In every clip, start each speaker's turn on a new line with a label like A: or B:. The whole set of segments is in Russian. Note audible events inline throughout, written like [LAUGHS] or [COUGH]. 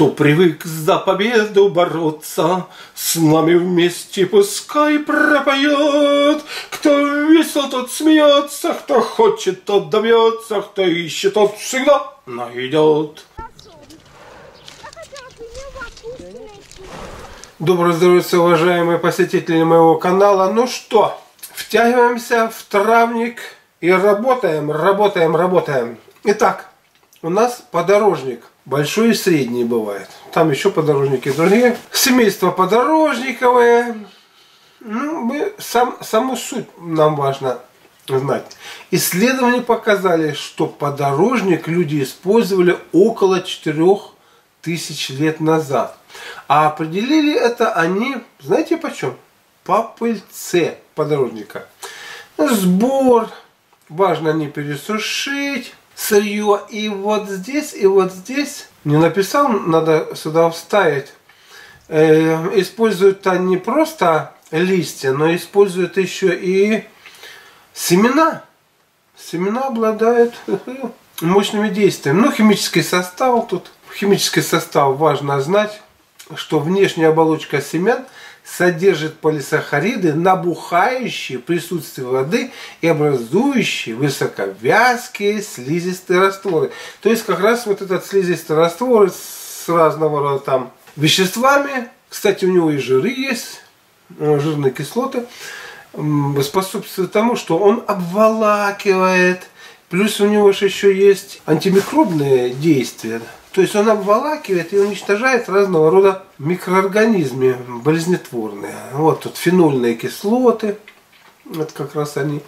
A: Кто привык за победу бороться, С нами вместе пускай пропоет. Кто весел, тот смеется, Кто хочет, тот добьется, Кто ищет, тот всегда найдет. Доброе здоровье, уважаемые посетители моего канала. Ну что, втягиваемся в травник и работаем, работаем, работаем. Итак, у нас подорожник. Большой и средний бывает. Там еще подорожники другие. Семейство подорожниковое. Ну, мы, сам, саму суть нам важно знать. Исследования показали, что подорожник люди использовали около 4000 лет назад. А определили это они, знаете почем? По пыльце подорожника. Сбор, важно не пересушить сырье. И вот здесь, и вот здесь, не написал, надо сюда вставить. Э, используют они не просто листья, но используют еще и семена. Семена обладают мощными действиями. Ну, химический состав тут. Химический состав важно знать что внешняя оболочка семян содержит полисахариды, набухающие в присутствии воды и образующие высоковязкие слизистые растворы. То есть как раз вот этот слизистый раствор с разного рода там веществами, кстати, у него и жиры есть, э, жирные кислоты, способствует тому, что он обволакивает, плюс у него же еще есть антимикробные действия. То есть он обволакивает и уничтожает разного рода микроорганизмы болезнетворные. Вот тут фенольные кислоты, вот как раз они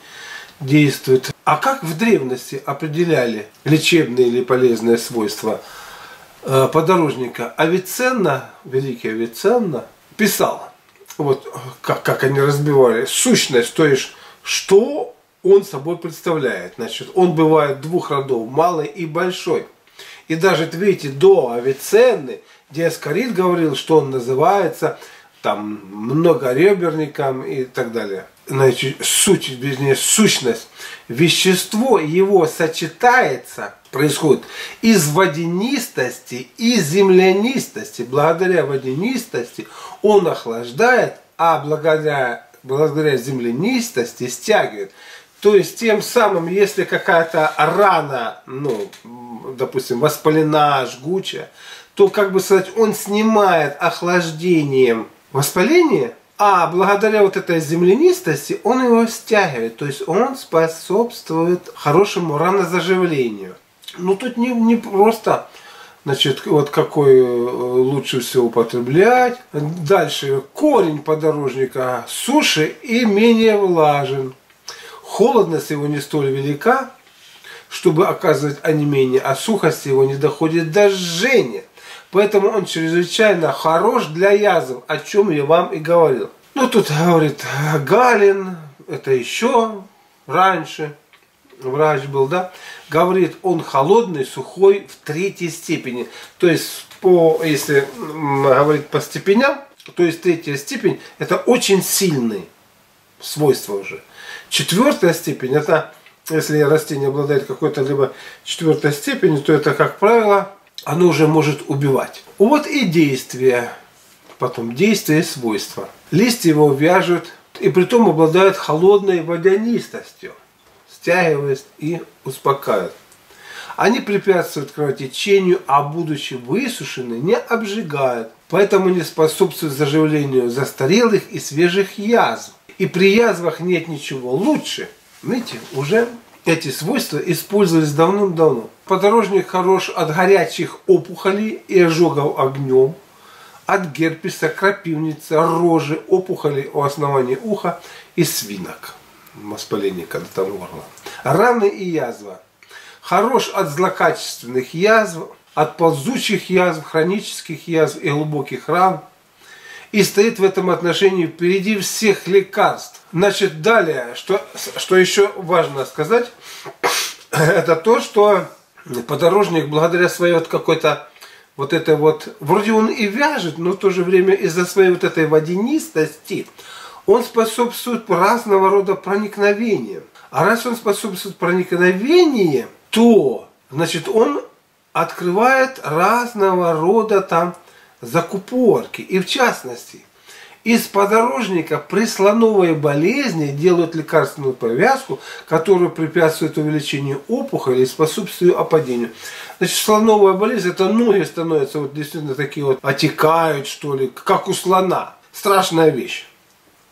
A: действуют. А как в древности определяли лечебные или полезные свойства э, подорожника? Авиценна, великий Авиценна, писал, вот как, как они разбивали, сущность, то есть что он собой представляет. Значит, он бывает двух родов, малый и большой. И даже, видите, до Авиценны Диаскорид говорил, что он называется там многореберником и так далее. Значит, суть, вернее, сущность, вещество его сочетается, происходит из водянистости и землянистости. Благодаря водянистости он охлаждает, а благодаря, благодаря землянистости стягивает. То есть тем самым, если какая-то рана, ну, допустим, воспалена, жгучая, то, как бы сказать, он снимает охлаждением воспаление, а благодаря вот этой землянистости он его стягивает. То есть он способствует хорошему ранозаживлению. Ну тут не, не просто Значит, вот какой э, лучше всего употреблять. Дальше корень подорожника суше и менее влажен холодность его не столь велика, чтобы оказывать онемение, а сухость его не доходит до жжения. Поэтому он чрезвычайно хорош для язв, о чем я вам и говорил. Ну, тут говорит Галин, это еще раньше врач был, да, говорит, он холодный, сухой в третьей степени. То есть, по, если говорить по степеням, то есть третья степень, это очень сильные свойства уже. Четвертая степень, это если растение обладает какой-то либо четвертой степенью, то это, как правило, оно уже может убивать. Вот и действие, потом действие и свойства. Листья его вяжут и при том обладают холодной водянистостью, стягивают и успокаивают. Они препятствуют кровотечению, а будучи высушены, не обжигают, поэтому не способствуют заживлению застарелых и свежих язв. И при язвах нет ничего лучше. Видите, уже эти свойства использовались давным-давно. Подорожник хорош от горячих опухолей и ожогов огнем, от герпеса, крапивницы, рожи, опухолей у основания уха и свинок. Воспаление, когда там горло. Раны и язва. Хорош от злокачественных язв, от ползучих язв, хронических язв и глубоких ран – и стоит в этом отношении впереди всех лекарств. Значит, далее, что, что еще важно сказать, [CLEARS THROAT] это то, что подорожник благодаря своей вот какой-то вот этой вот, вроде он и вяжет, но в то же время из-за своей вот этой водянистости он способствует разного рода проникновениям. А раз он способствует проникновениям, то, значит, он открывает разного рода там закупорки. И в частности, из подорожника при слоновой болезни делают лекарственную повязку, которая препятствует увеличению опухоли и способствует опадению. Значит, слоновая болезнь, это ноги становятся вот действительно такие вот, отекают, что ли, как у слона. Страшная вещь.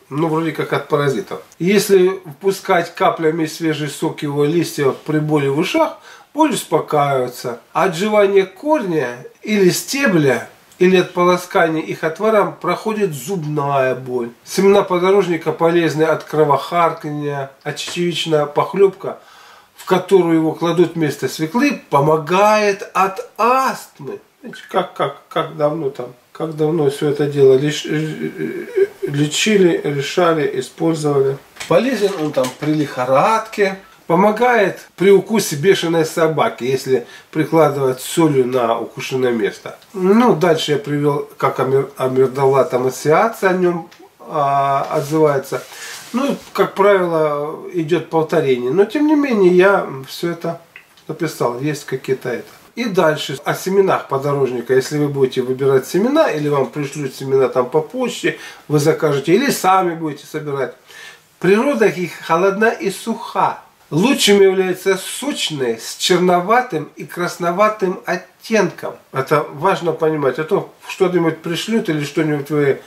A: Ну, вроде как от паразитов. Если впускать каплями свежий сок его листьев при боли в ушах, боль успокаивается. Отживание корня или стебля или от полоскания их отваром проходит зубная боль. Семена подорожника полезны от кровохаркания, а чечевичная похлебка, в которую его кладут вместо свеклы, помогает от астмы. Как, как, как давно там, как давно все это дело лечили, решали, использовали. Полезен он там при лихорадке, Помогает при укусе бешеной собаки, если прикладывать солью на укушенное место. Ну, дальше я привел, как амир, амирдалат амассиация о нем а, отзывается. Ну, как правило, идет повторение. Но, тем не менее, я все это написал. Есть какие-то это. И дальше о семенах подорожника. Если вы будете выбирать семена, или вам пришлют семена там по почте, вы закажете, или сами будете собирать. Природа их холодна и суха. Лучшим является сочные с черноватым и красноватым оттенком. Это важно понимать. А то что-нибудь пришлют или что-нибудь вы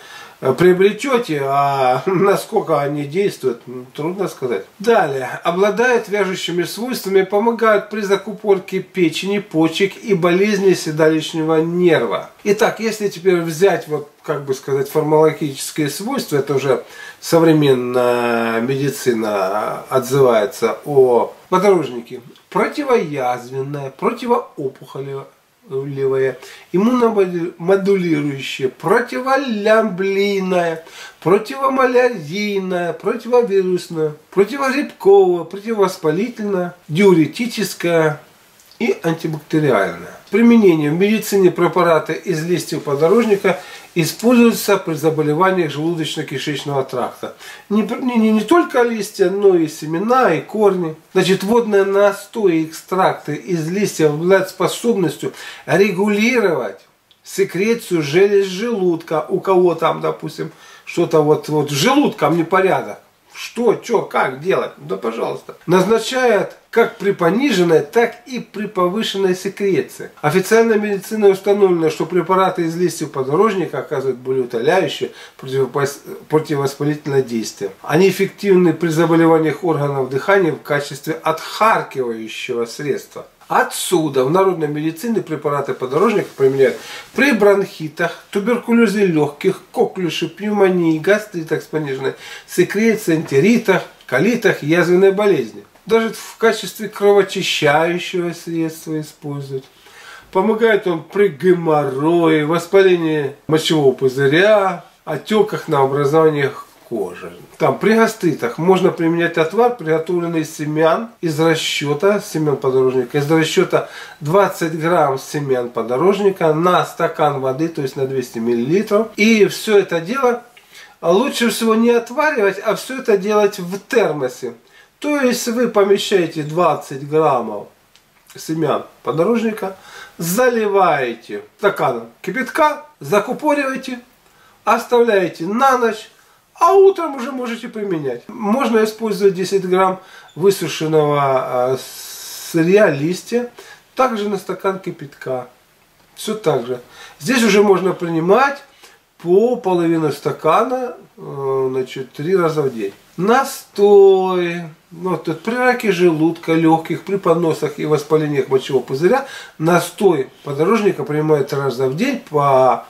A: приобретете, а [LAUGHS] насколько они действуют, трудно сказать. Далее, обладают вяжущими свойствами, помогают при закупорке печени, почек и болезни седалищного нерва. Итак, если теперь взять, вот, как бы сказать, фармакологические свойства, это уже современная медицина отзывается о подорожнике. Противоязвенное, противоопухолевое, ливое, иммуномодулирующее, противолямблийное, противомалярийное, противовирусное, противогрибковое, противовоспалительное, диуретическое и антибактериальное. Применение в медицине препарата из листьев подорожника используются при заболеваниях желудочно-кишечного тракта. Не, не, не только листья, но и семена, и корни. Значит, водные настои и экстракты из листьев обладают способностью регулировать секрецию желез желудка. У кого там, допустим, что-то вот, вот с желудком непорядок. Что, что, как делать? Да, пожалуйста. Назначает как при пониженной, так и при повышенной секреции. Официальная медицина установлена, что препараты из листьев подорожника оказывают болеутоляющее, противовоспалительное действие. Они эффективны при заболеваниях органов дыхания в качестве отхаркивающего средства. Отсюда в народной медицине препараты подорожника применяют при бронхитах, туберкулезе легких, коклюше, пневмонии, гастритах с пониженной секрецией, энтеритах, колитах, язвенной болезни. Даже в качестве кровоочищающего средства используют. Помогает он при геморрое, воспалении мочевого пузыря, отеках на образованиях кожи. Там при гастритах можно применять отвар, приготовленный из семян, из расчета семян подорожника, из расчета 20 грамм семян подорожника на стакан воды, то есть на 200 миллилитров. И все это дело лучше всего не отваривать, а все это делать в термосе. То есть вы помещаете 20 граммов семян подорожника, заливаете стаканом кипятка, закупориваете, оставляете на ночь, а утром уже можете применять. Можно использовать 10 грамм высушенного а, сырья, листья, также на стакан кипятка. Все так же. Здесь уже можно принимать по половине стакана, э, значит, три раза в день. Настой. Ну, тут при раке желудка, легких, при поносах и воспалениях мочевого пузыря настой подорожника принимают раза в день по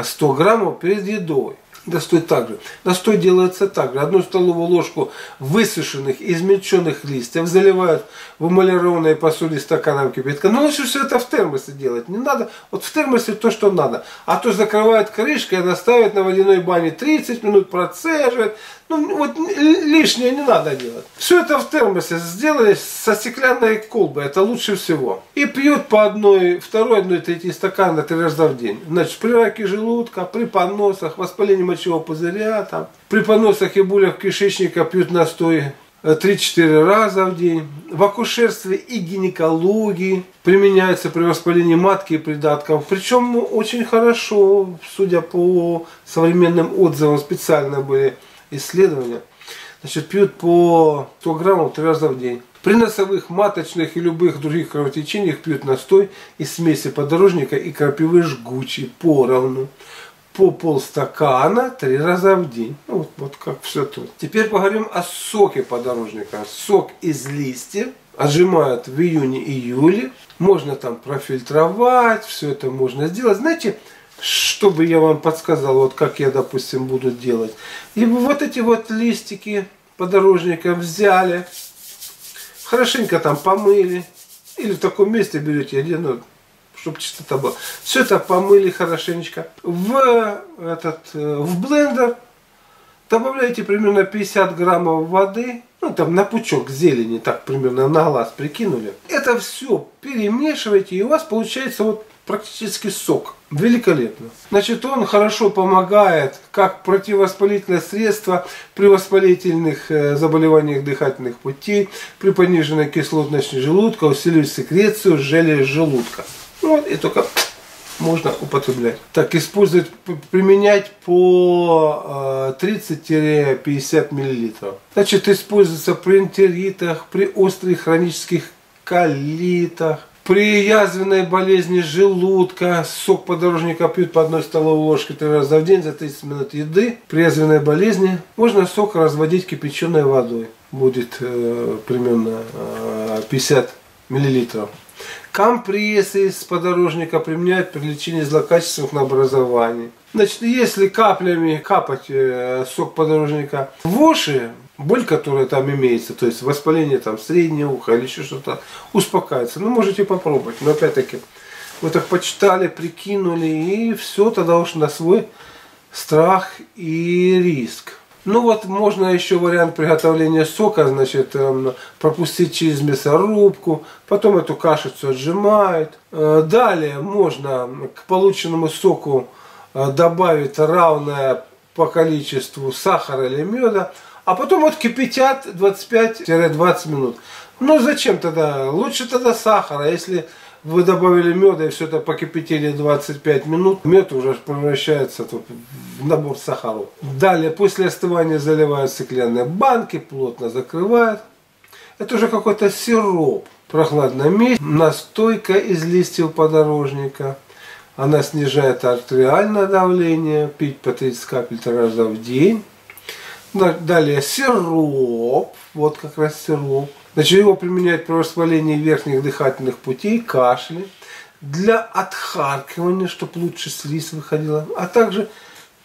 A: 100 граммов перед едой. Настой также. Настой делается так же. Одну столовую ложку высушенных, измельченных листьев заливают в эмалированные посуде стаканом кипятка. Но лучше все это в термосе делать. Не надо. Вот в термосе то, что надо. А то закрывают крышкой, она ставит на водяной бане 30 минут, процеживает. Ну, вот лишнее не надо делать. Все это в термосе сделали со стеклянной колбой. Это лучше всего. И пьют по одной, второй, одной, третьей стакана три раза в день. Значит, при раке желудка, при поносах, воспалении мочевого пузыря, там, при поносах и болях кишечника пьют настой 3-4 раза в день. В акушерстве и гинекологии применяется при воспалении матки и придатков. Причем очень хорошо, судя по современным отзывам, специально были исследования. Значит, пьют по 100 граммов 3 раза в день. При носовых, маточных и любых других кровотечениях пьют настой из смеси подорожника и крапивы жгучей поровну по полстакана три раза в день. Ну, вот, вот как все тут. Теперь поговорим о соке подорожника. Сок из листьев отжимают в июне-июле. Можно там профильтровать, все это можно сделать. Знаете, что бы я вам подсказал, вот как я, допустим, буду делать. И вот эти вот листики подорожника взяли, хорошенько там помыли. Или в таком месте берете, где ну, чтобы чистота была. Все это помыли хорошенечко. В, этот, э, в блендер добавляете примерно 50 граммов воды, ну там на пучок зелени, так примерно на глаз прикинули. Это все перемешиваете, и у вас получается вот практически сок. Великолепно. Значит, он хорошо помогает как противовоспалительное средство при воспалительных э, заболеваниях дыхательных путей, при пониженной кислотности желудка, усиливает секрецию желез желудка. Вот, и только можно употреблять. Так, использовать, применять по 30-50 э, мл. Значит, используется при энтеритах, при острых хронических колитах, при язвенной болезни желудка сок подорожника пьют по одной столовой ложке три раза в день за 30 минут еды. При язвенной болезни можно сок разводить кипяченой водой. Будет э, примерно э, 50 миллилитров. Компрессы из подорожника применяют при лечении злокачественных образований. Значит, если каплями капать э, сок подорожника в уши, боль, которая там имеется, то есть воспаление там среднего уха или еще что-то, успокаивается. Ну, можете попробовать. Но опять-таки, вы так почитали, прикинули, и все тогда уж на свой страх и риск. Ну вот можно еще вариант приготовления сока, значит, эм, пропустить через мясорубку, потом эту кашицу отжимают. Э, далее можно к полученному соку добавить равное по количеству сахара или меда, а потом вот кипятят 25-20 минут. Ну зачем тогда? Лучше тогда сахара, если вы добавили меда и все это покипятили 25 минут, мед уже превращается в набор сахаров. Далее, после остывания заливают стеклянные банки, плотно закрывают. Это уже какой-то сироп. Прохладная месть, настойка из листьев подорожника. Она снижает артериальное давление, пить по 30 капель раза в день. Далее сироп, вот как раз сироп. Значит, его применяют при воспалении верхних дыхательных путей, кашле, для отхаркивания, чтобы лучше слизь выходила, а также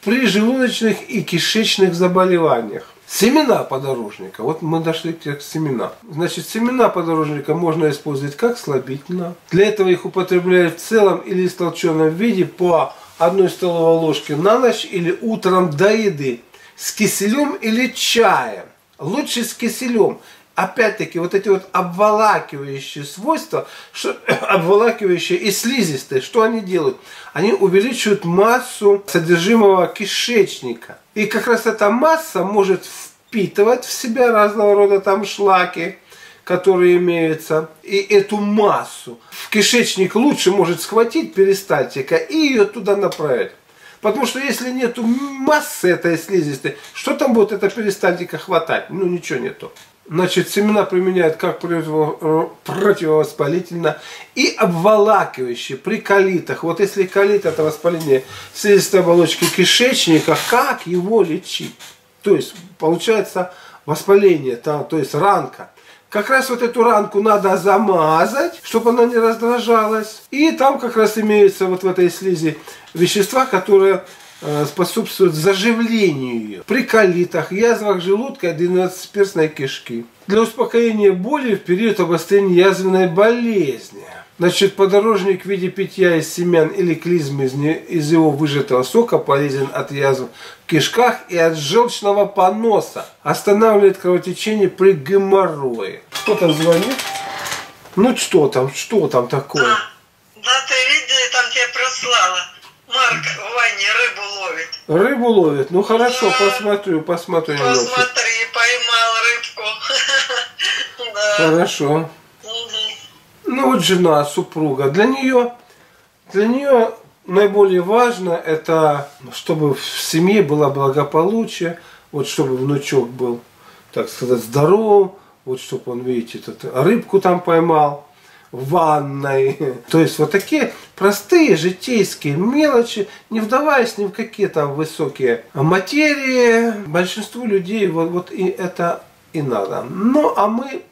A: при желудочных и кишечных заболеваниях. Семена подорожника. Вот мы дошли к семена. Значит, семена подорожника можно использовать как слабительно. Для этого их употребляют в целом или истолченном виде по одной столовой ложке на ночь или утром до еды. С киселем или чаем. Лучше с киселем опять-таки вот эти вот обволакивающие свойства, что, [COUGHS] обволакивающие и слизистые, что они делают? Они увеличивают массу содержимого кишечника. И как раз эта масса может впитывать в себя разного рода там шлаки, которые имеются, и эту массу в кишечник лучше может схватить перистальтика и ее туда направить. Потому что если нету массы этой слизистой, что там будет эта перистальтика хватать? Ну ничего нету. Значит, семена применяют как противовоспалительно и обволакивающие при колитах. Вот если колит это воспаление слизистой оболочки кишечника, как его лечить? То есть получается воспаление, то, то есть ранка. Как раз вот эту ранку надо замазать, чтобы она не раздражалась. И там как раз имеются вот в этой слизи вещества, которые способствует заживлению ее при колитах, язвах желудка и двенадцатиперстной кишки. Для успокоения боли в период обострения язвенной болезни. Значит, подорожник в виде питья из семян или клизмы из, не, из его выжатого сока полезен от язв в кишках и от желчного поноса. Останавливает кровотечение при геморрое. Кто там звонит? Ну что там, что там такое? А,
B: да ты видели, там тебе прислала. Марк в ванне рыбу ловит.
A: Рыбу ловит? Ну хорошо, да. посмотрю, посмотрю
B: Посмотри, немножко. поймал рыбку. [LAUGHS]
A: Хорошо.
B: Мгм.
A: Ну вот жена, супруга, для нее, для нее наиболее важно это, чтобы в семье было благополучие, вот чтобы внучок был, так сказать, здоров, вот чтобы он, видите, тут рыбку там поймал ванной. [LAUGHS] То есть вот такие простые житейские мелочи, не вдаваясь ни в какие там высокие материи, большинству людей вот, вот и это и надо. Ну а мы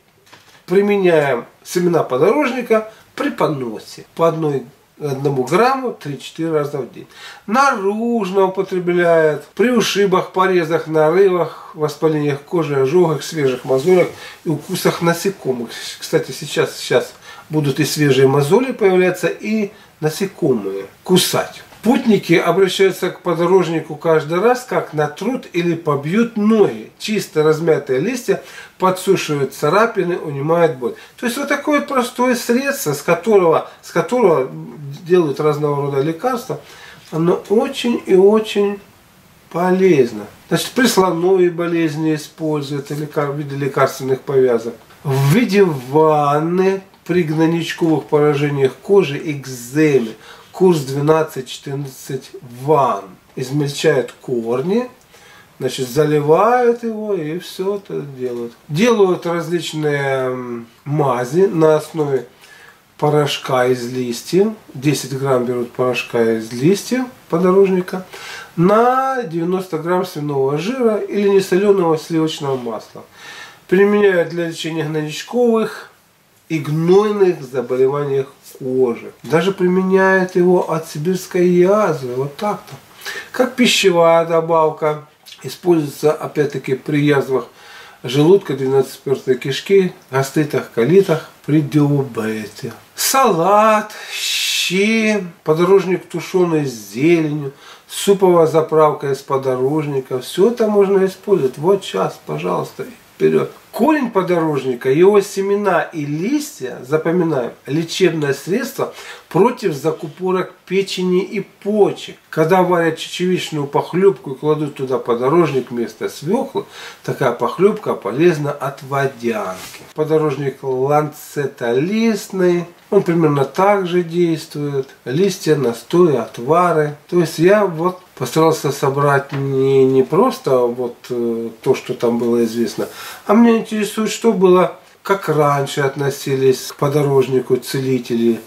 A: применяем семена подорожника при поносе по одной одному грамму 3-4 раза в день. Наружно употребляет при ушибах, порезах, нарывах, воспалениях кожи, ожогах, свежих мозолях и укусах насекомых. Кстати, сейчас, сейчас будут и свежие мозоли появляться, и насекомые кусать. Путники обращаются к подорожнику каждый раз, как на труд или побьют ноги. Чисто размятые листья подсушивают царапины, унимают боль. То есть вот такое простое средство, с которого, с которого делают разного рода лекарства, оно очень и очень полезно. Значит, при слоновой болезни используют в виде лекарственных повязок. В виде ванны при гнойничковых поражениях кожи, экземе, курс 12-14 ванн. Измельчают корни, значит, заливают его и все это делают. Делают различные мази на основе порошка из листьев. 10 грамм берут порошка из листьев подорожника на 90 грамм свиного жира или несоленого сливочного масла. Применяют для лечения гнойничковых и гнойных заболеваниях кожи. Даже применяют его от сибирской язвы. Вот так-то. Как пищевая добавка. Используется опять-таки при язвах желудка, 12-перстой кишки, гастритах, колитах, при диабете. Салат, щи, подорожник тушеный с зеленью, суповая заправка из подорожника. Все это можно использовать. Вот сейчас, пожалуйста, вперед. Корень подорожника, его семена и листья, запоминаем, лечебное средство против закупорок печени и почек. Когда варят чечевичную похлебку и кладут туда подорожник вместо свеклы, такая похлебка полезна от водянки. Подорожник ланцетолистный, он примерно так же действует. Листья, настои, отвары. То есть я вот постарался собрать не, не просто вот э, то, что там было известно, а меня интересует, что было, как раньше относились к подорожнику целители,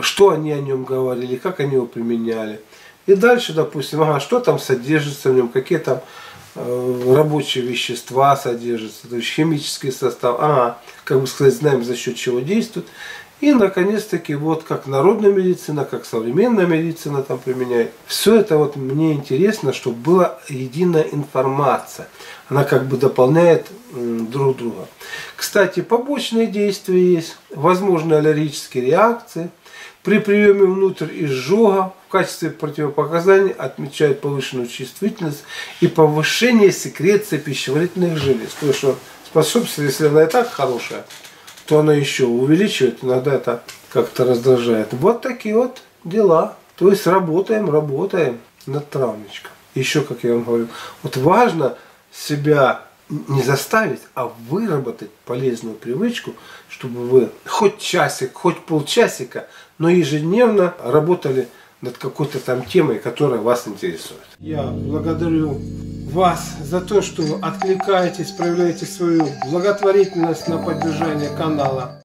A: что они о нем говорили, как они его применяли. И дальше, допустим, ага, что там содержится в нем, какие там э, рабочие вещества содержатся, то есть химический состав, ага, как бы сказать, знаем за счет чего действует. И, наконец-таки, вот как народная медицина, как современная медицина там применяет. Все это вот мне интересно, чтобы была единая информация. Она как бы дополняет друг друга. Кстати, побочные действия есть, возможны аллергические реакции. При приеме внутрь изжога в качестве противопоказаний отмечают повышенную чувствительность и повышение секреции пищеварительных желез. То что способствует, если она и так хорошая, то она еще увеличивает, иногда это как-то раздражает. Вот такие вот дела. То есть работаем, работаем над травмочком. Еще, как я вам говорю, вот важно себя не заставить, а выработать полезную привычку, чтобы вы хоть часик, хоть полчасика, но ежедневно работали над какой-то там темой, которая вас интересует. Я благодарю вас за то, что откликаетесь, проявляете свою благотворительность на поддержание канала.